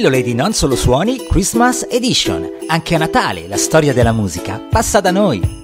Pillole di non solo suoni Christmas Edition. Anche a Natale la storia della musica passa da noi.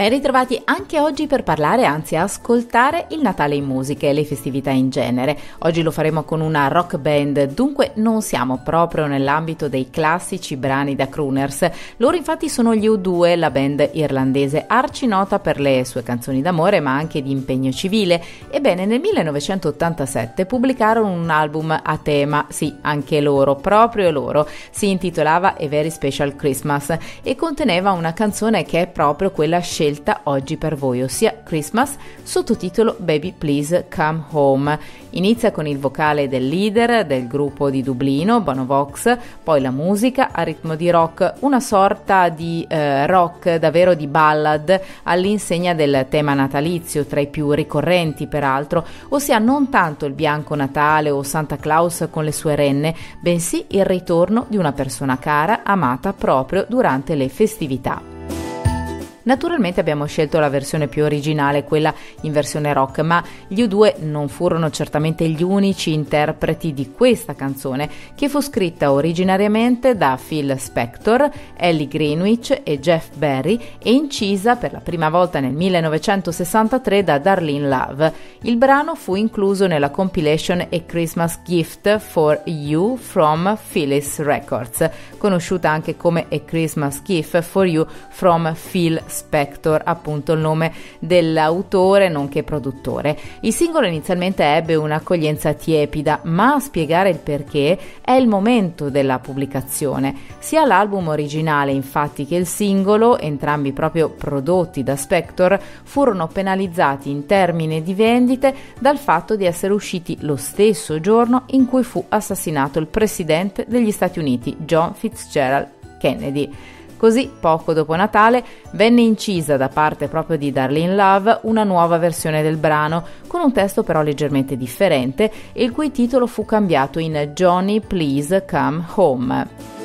Ben ritrovati anche oggi per parlare, anzi ascoltare il Natale in musica e le festività in genere. Oggi lo faremo con una rock band, dunque non siamo proprio nell'ambito dei classici brani da crooners. Loro infatti sono gli U2, la band irlandese arcinota per le sue canzoni d'amore ma anche di impegno civile. Ebbene, nel 1987 pubblicarono un album a tema, sì, anche loro, proprio loro. Si intitolava A Very Special Christmas e conteneva una canzone che è proprio quella scelta scelta oggi per voi, ossia Christmas, sottotitolo Baby Please Come Home. Inizia con il vocale del leader del gruppo di Dublino, Bono Vox, poi la musica a ritmo di rock, una sorta di eh, rock davvero di ballad all'insegna del tema natalizio, tra i più ricorrenti peraltro, ossia non tanto il bianco Natale o Santa Claus con le sue renne, bensì il ritorno di una persona cara, amata proprio durante le festività. Naturalmente abbiamo scelto la versione più originale, quella in versione rock, ma gli U2 non furono certamente gli unici interpreti di questa canzone, che fu scritta originariamente da Phil Spector, Ellie Greenwich e Jeff Berry e incisa per la prima volta nel 1963 da Darlene Love. Il brano fu incluso nella compilation A Christmas Gift for You from Phyllis Records, conosciuta anche come A Christmas Gift for You from Phil Spector, appunto il nome dell'autore nonché produttore. Il singolo inizialmente ebbe un'accoglienza tiepida, ma a spiegare il perché è il momento della pubblicazione. Sia l'album originale, infatti, che il singolo, entrambi proprio prodotti da Spector, furono penalizzati in termini di vendite dal fatto di essere usciti lo stesso giorno in cui fu assassinato il presidente degli Stati Uniti, John Fitzgerald Kennedy. Così, poco dopo Natale, venne incisa da parte proprio di Darlene Love una nuova versione del brano, con un testo però leggermente differente, il cui titolo fu cambiato in Johnny Please Come Home.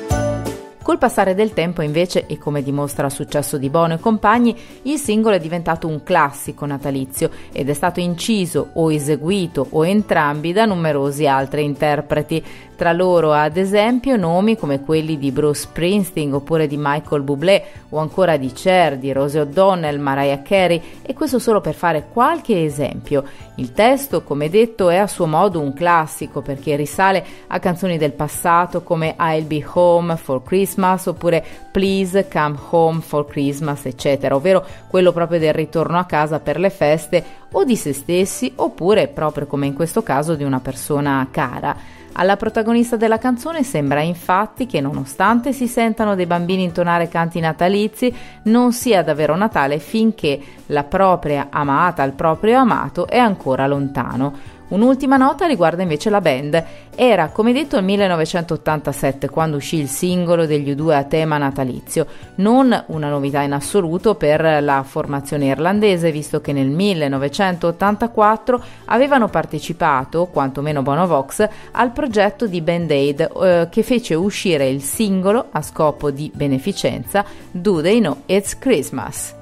Col passare del tempo invece, e come dimostra il successo di Bono e compagni, il singolo è diventato un classico natalizio ed è stato inciso o eseguito o entrambi da numerosi altri interpreti, tra loro ad esempio nomi come quelli di Bruce Springsteen oppure di Michael Bublé o ancora di Cher, di Rose O'Donnell, Mariah Carey e questo solo per fare qualche esempio. Il testo, come detto, è a suo modo un classico perché risale a canzoni del passato come I'll Be Home for Christmas oppure Please Come Home for Christmas, eccetera, ovvero quello proprio del ritorno a casa per le feste o di se stessi oppure proprio come in questo caso di una persona cara. Alla protagonista della canzone sembra infatti che nonostante si sentano dei bambini intonare canti natalizi, non sia davvero Natale finché la propria amata, il proprio amato è ancora lontano. Un'ultima nota riguarda invece la band. Era, come detto, il 1987 quando uscì il singolo degli U2 a tema natalizio, non una novità in assoluto per la formazione irlandese, visto che nel 1984 avevano partecipato, quantomeno Bonovox, al progetto di Band Aid eh, che fece uscire il singolo a scopo di beneficenza Do They Know It's Christmas.